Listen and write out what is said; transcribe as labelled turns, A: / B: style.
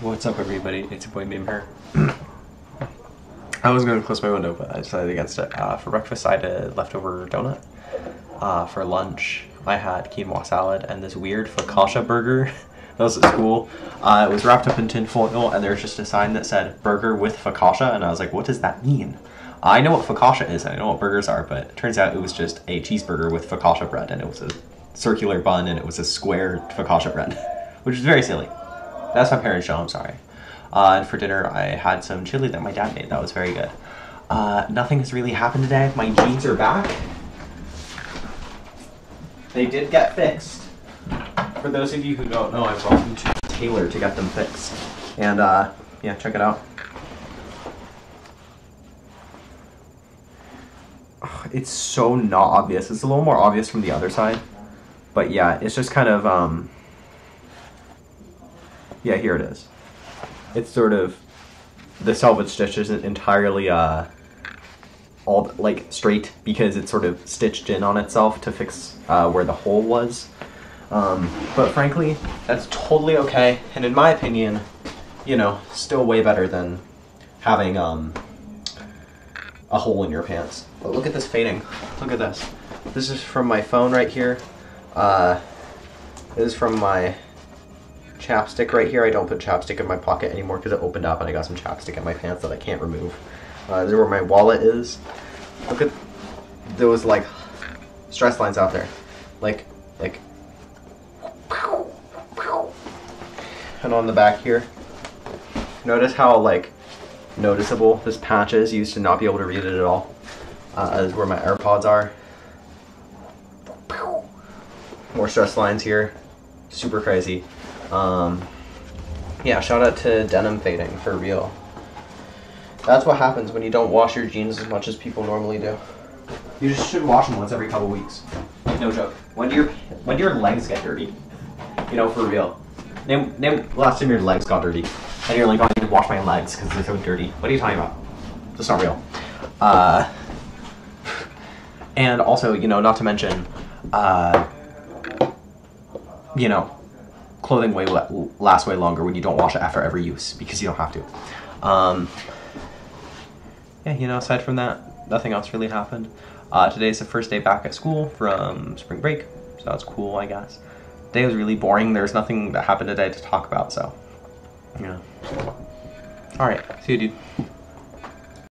A: What's up, everybody? It's your boy Mim here. I was going to close my window, but I decided against it. Uh, for breakfast, I had a leftover donut. Uh, for lunch, I had quinoa salad and this weird focaccia burger that was at school. Uh, it was wrapped up in tinfoil, and there's just a sign that said "burger with focaccia," and I was like, "What does that mean?" I know what focaccia is, and I know what burgers are, but it turns out it was just a cheeseburger with focaccia bread, and it was a circular bun, and it was a square focaccia bread, which is very silly. That's my parents' show. I'm sorry. Uh, and for dinner, I had some chili that my dad made. That was very good. Uh, nothing has really happened today. My jeans are back. They did get fixed. For those of you who don't know, I brought them to Taylor to get them fixed. And uh, yeah, check it out. It's so not obvious. It's a little more obvious from the other side. But yeah, it's just kind of um, yeah, here it is. It's sort of the salvage stitch isn't entirely uh all like straight because it's sort of stitched in on itself to fix uh, where the hole was. Um, but frankly, that's totally okay, and in my opinion, you know, still way better than having um a hole in your pants. But look at this fading. Look at this. This is from my phone right here. Uh, this is from my chapstick right here. I don't put chapstick in my pocket anymore because it opened up and I got some chapstick in my pants that I can't remove. Uh, this is where my wallet is. Look at those like stress lines out there. Like, like, and on the back here. Notice how like noticeable this patch is. You used to not be able to read it at all. Uh, is where my AirPods are. More stress lines here. Super crazy. Um, yeah, shout out to denim fading for real. That's what happens when you don't wash your jeans as much as people normally do. You just should wash them once every couple weeks. No joke. When do your when do your legs get dirty? You know, for real. Name name last time your legs got dirty, and you're like, oh, I need to wash my legs because they're so dirty. What are you talking about? That's not real. Uh, and also, you know, not to mention, uh, you know, clothing way lasts way longer when you don't wash it after every use because you don't have to. Um, yeah, you know, aside from that, nothing else really happened. Uh, today's the first day back at school from spring break, so that's cool, I guess. Day was really boring. There's nothing that happened today to talk about, so yeah. All right, see you, dude.